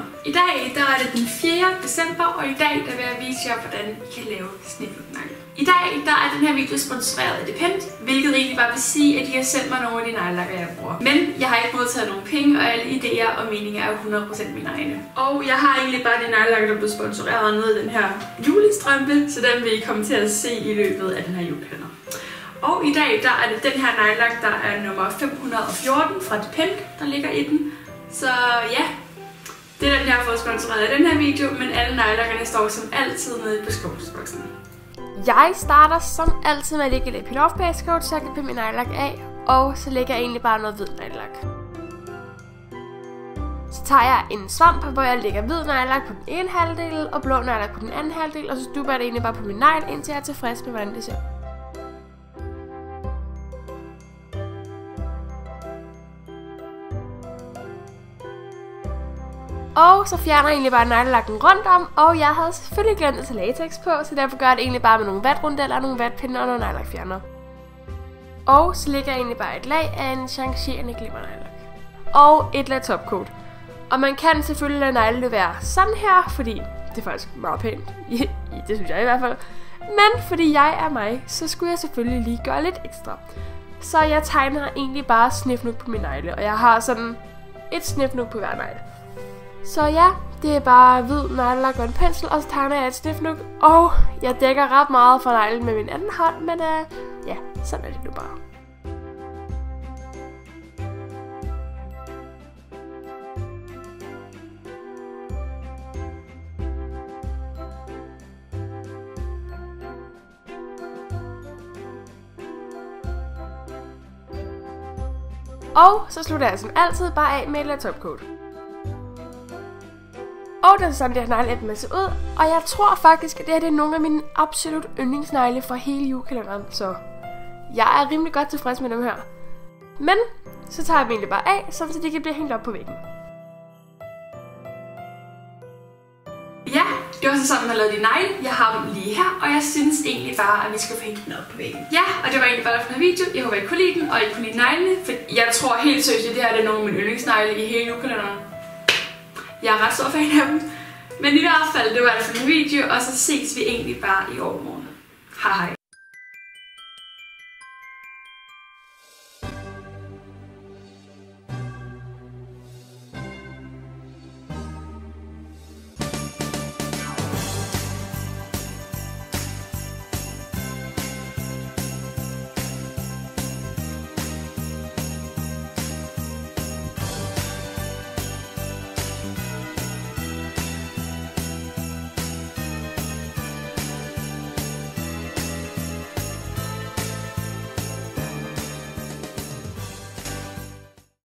november. I dag der er det den 4. december, og i dag der vil jeg vise jer, hvordan I kan lave snipnugnegle. I dag der er den her video sponsoreret af Depend, hvilket egentlig bare vil sige, at de har sendt mig nogle af de neglelakker, jeg bruger. Men jeg har ikke modtaget nogen penge, og alle idéer og meninger er 100% mine egne. Og jeg har egentlig bare de neglelakker, der blev sponsoreret ned i den her julestrømpe, så den vil I komme til at se i løbet af den her julekalender. Og i dag der er det den her neglelak, der er nummer 514 fra Depend, der ligger i den. Så ja, det er den, jeg har fået sponsoreret i den her video, men alle nejlakkerne står som altid nede i beskrivelsesboksen. Jeg starter som altid med at lægge et peel off base coat, så jeg kan pille min nejlak af, og så lægger jeg egentlig bare noget hvid nejlak. Så tager jeg en svamp, hvor jeg lægger hvid nejlak på den ene halvdel, og blå nejlak på den anden halvdel, og så dupper jeg det egentlig bare på min negl, indtil jeg er tilfreds med, hvordan det ser Og så fjerner jeg egentlig bare neglelakken rundt om, og jeg havde selvfølgelig glemt at tage latex på, så derfor gør jeg det egentlig bare med nogle vatrundeller, nogle vatpinde og nogle neglelakfjerner. Og så lægger jeg egentlig bare et lag af en changerende glimmernejlak. Og et lag topcoat. Og man kan selvfølgelig lade neglene være sådan her, fordi det er faktisk meget pænt. det synes jeg i hvert fald. Men fordi jeg er mig, så skulle jeg selvfølgelig lige gøre lidt ekstra. Så jeg tegner egentlig bare snifnuk på min negle, og jeg har sådan et snifnuk på hver negle. Så ja, det er bare hvid neglelak og en pensel, og så tegner jeg et stiftnuk. Og jeg dækker ret meget for neglen med min anden hånd, men uh, ja, sådan er det nu bare. Og så slutter jeg som altid bare af med et topcoat. Og det er sådan, det her negle med sig ud. Og jeg tror faktisk, at det her det er nogle af mine absolut yndlingsnegle fra hele julekalenderen. Så jeg er rimelig godt tilfreds med dem her. Men så tager jeg dem egentlig bare af, så de kan blive hængt op på væggen. Ja, det var så sådan, man lavede de negle. Jeg har dem lige her, og jeg synes egentlig bare, at vi skal få hængt den op på væggen. Ja, og det var egentlig bare for den video. Jeg håber, I kunne lide den, og I kunne lide neglene. For jeg tror helt seriøst, at det her det er nogle af mine yndlingsnegle i hele julekalenderen. Jeg er ret stor fan af dem. Men i hvert fald, det var altså en video, og så ses vi egentlig bare i overmorgen. Hej hej.